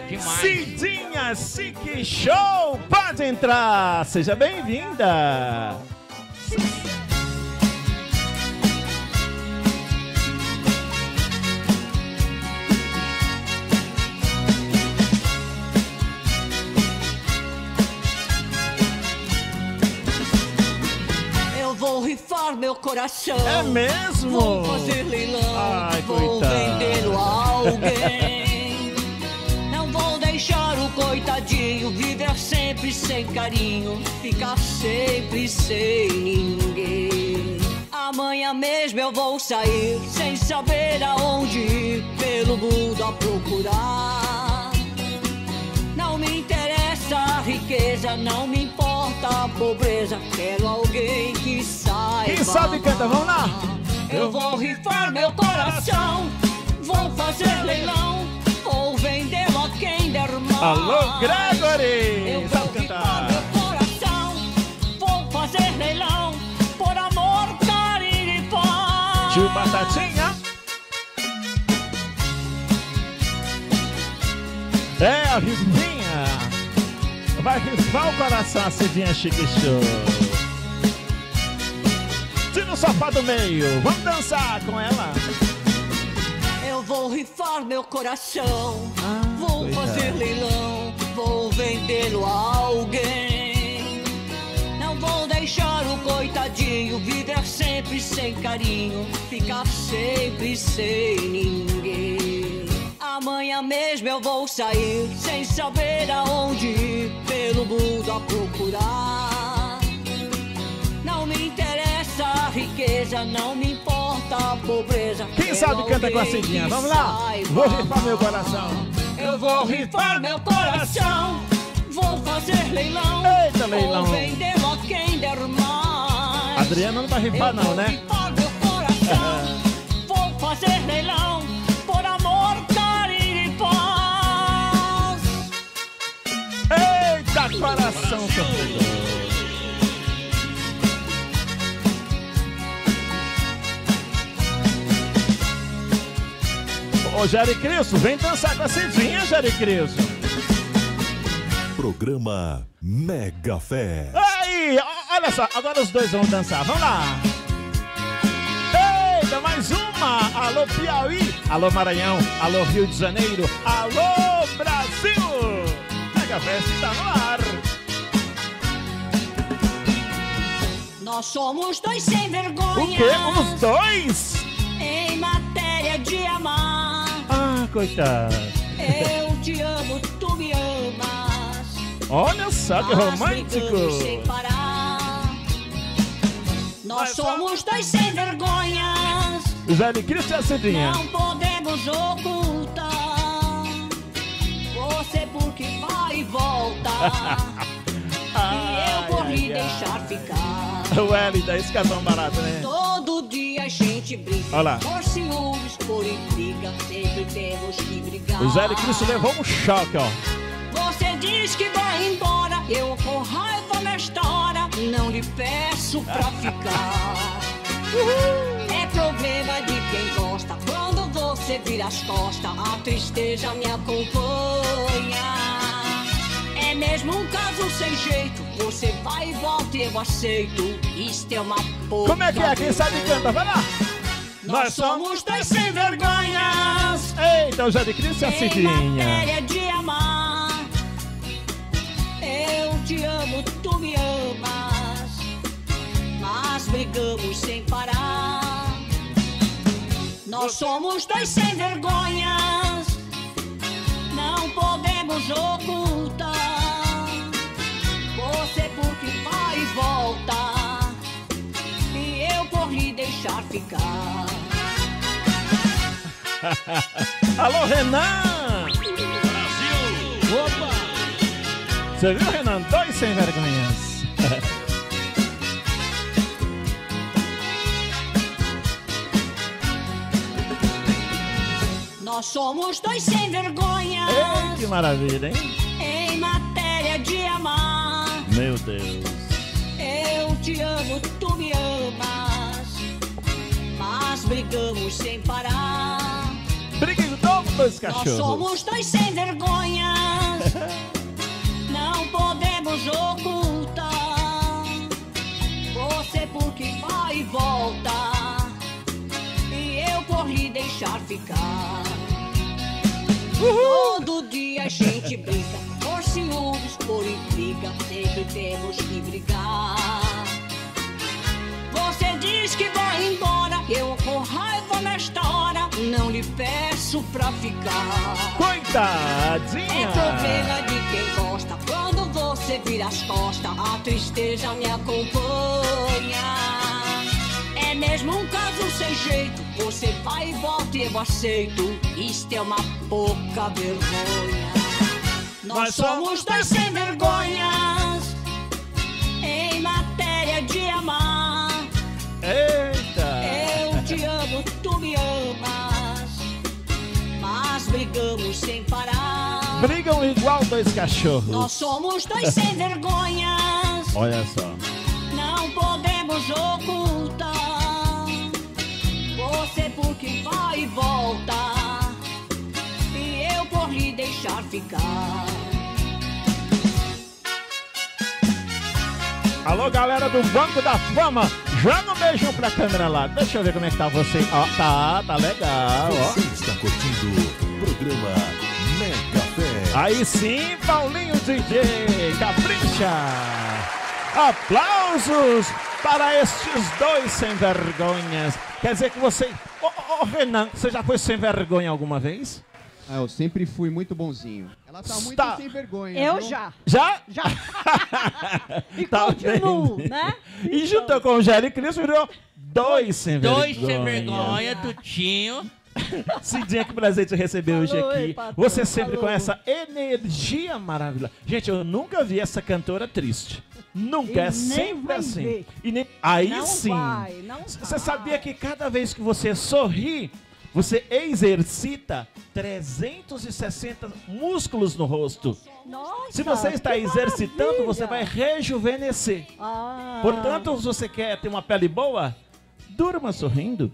demais. Cidinha Sick Show, pode entrar, seja bem-vinda. Eu vou rifar meu coração. É mesmo? Vou fazer leilão. Ai, vou coitado. vendê-lo a alguém. Deixar o coitadinho viver sempre sem carinho, ficar sempre sem ninguém. Amanhã mesmo eu vou sair sem saber aonde ir pelo mundo a procurar. Não me interessa a riqueza, não me importa a pobreza. Quero alguém que saiba. Quem sabe canta, vamos lá. Eu vou rifar meu coração, vou fazer leilão, vou vendê-lo a quem der mais. Alô, Gregory, Eu vou cantar. meu coração, vou fazer leilão, por amor, carinho e paz. Tio Batatinha. É, a Rivinha. Vai rifar o coração a Cidinha Chique Show. Tira o sofá do meio, vamos dançar com ela. Eu vou rifar meu coração, vou sempre sem carinho, ficar sempre sem ninguém. Amanhã mesmo eu vou sair sem saber aonde ir pelo mundo a procurar. Não me interessa a riqueza, não me importa a pobreza. Quem sabe canta com a Cidinha, vamos lá. Vou rifar meu coração. Eu vou rifar meu coração, vou fazer leilão. Eita, leilão. Vou vendê-lo a quem der mais. Adriana não vai rifar não, né? rifar meu coração, vou fazer leilão, por amor, carinho e paz. Eita, coração sofredor. Ô, Jerry Cristo, vem dançar com a Cidinha, Jerry Cristo. Programa Mega Fé. Olha só, agora os dois vão dançar, vamos lá. Eita, mais uma. Alô, Piauí. Alô, Maranhão. Alô, Rio de Janeiro. Alô, Brasil. Mega Fest está no ar. Nós somos dois sem vergonha. O quê? Os dois? Em matéria de amar. Ah, coitado. Eu te amo, tu me amas. Olha só que romântico. Nós somos dois sem vergonhas. E a Cidinha. Não podemos ocultar. Você porque vai e volta. e eu por lhe ai, ai. deixar ficar. O Hélida, esse casão barato, né? Todo dia a gente briga. Olha lá. Por ciúmes, por intriga. Sempre temos que brigar. O Jerry Cristo levou um choque, ó. Diz que vai embora, eu com raiva nesta hora não lhe peço pra ficar. É problema de quem gosta, quando você vira as costas, a tristeza me acompanha. É mesmo um caso sem jeito, você vai e volta e eu aceito. Isto é uma porra. Como é que é? Quem sabe canta, vai lá. Nós somos dois sem vergonhas. Eita, o Jerry Cristo e a Em Cidinha. Nós somos dois sem vergonhas, não podemos ocultar. Você porque vai e volta, e eu por lhe deixar ficar. Alô, Renan! Opa! Você viu, Renan? Dois sem vergonhas. Nós somos dois sem vergonhas. Ei, que maravilha, hein? Em matéria de amar, Meu Deus. eu te amo, tu me amas, mas brigamos sem parar. Briguem todos dois Nós cachorros. somos dois sem vergonhas. por intriga, sempre temos que brigar. Você diz que vai embora, eu com raiva nesta hora, não lhe peço pra ficar. Coitadinha! É problema de quem gosta. Quando você vira as costas, a tristeza me acompanha. É mesmo um caso sem jeito. Você vai e volta e eu aceito. Isto é uma pouca vergonha. Nós, somos dois sem vergonhas em matéria de amar. Eita! Eu te amo, tu me amas, mas brigamos sem parar. Brigam igual dois cachorros. Nós somos dois sem vergonhas, Olha só. não podemos ocultar. Você por quem vai e volta, deixar ficar. Alô, galera do Banco da Fama. Joga um beijão pra câmera lá. Deixa eu ver como é que tá você. Ó, tá, tá legal, ó. Você está curtindo o programa Mega Fé. Aí sim, Paulinho DJ, capricha! Aplausos para estes dois sem vergonhas. Quer dizer que você. Ô, ô, ô, Renan, você já foi sem vergonha alguma vez? Ah, eu sempre fui muito bonzinho. Ela tá muito Tá. sem vergonha. Eu viu? já. Já? Já. E Tá continuo, vendo? né? E juntou com o Gelli Cris virou dois sem Dois vergonha. sem vergonha, Tutinho. Cidinha, que prazer te receber hoje Falou, aqui. ei, patrão, Você sempre falou. com essa energia maravilhosa. Gente, eu nunca vi essa cantora triste. Nunca, E é sempre assim. ver. E nem... Aí não sim. Você sabia que cada vez que você sorri, você exercita 360 músculos no rosto. Nossa, Se você está exercitando, você vai maravilha. rejuvenescer. Ah. Portanto, se você quer ter uma pele boa, durma sorrindo.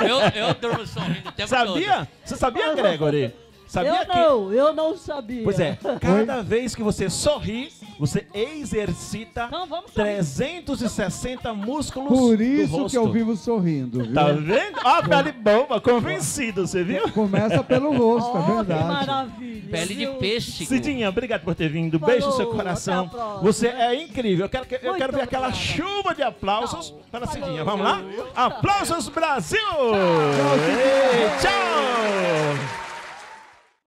Eu, eu durmo sorrindo o tempo Sabia? Você sabia, Gregory? Sabia eu que. não, eu não sabia. Pois é, cada vez que você sorri, você exercita Então vamos sorrir. 360 músculos Por do isso rosto. que eu vivo sorrindo, viu? Tá vendo? Ó, a pele boa, convencido, você viu? Começa pelo rosto, é Oh, que verdade. maravilha. Pele de peixe. Cidinha, obrigado por ter vindo. Falou, Beijo no seu coração. Você é incrível. Eu quero, que- eu Muito quero ver aquela obrigada. chuva de aplausos para a. Cidinha. Vamos lá? Aplausos, Brasil! Tchau, Cidinha. Ei, tchau!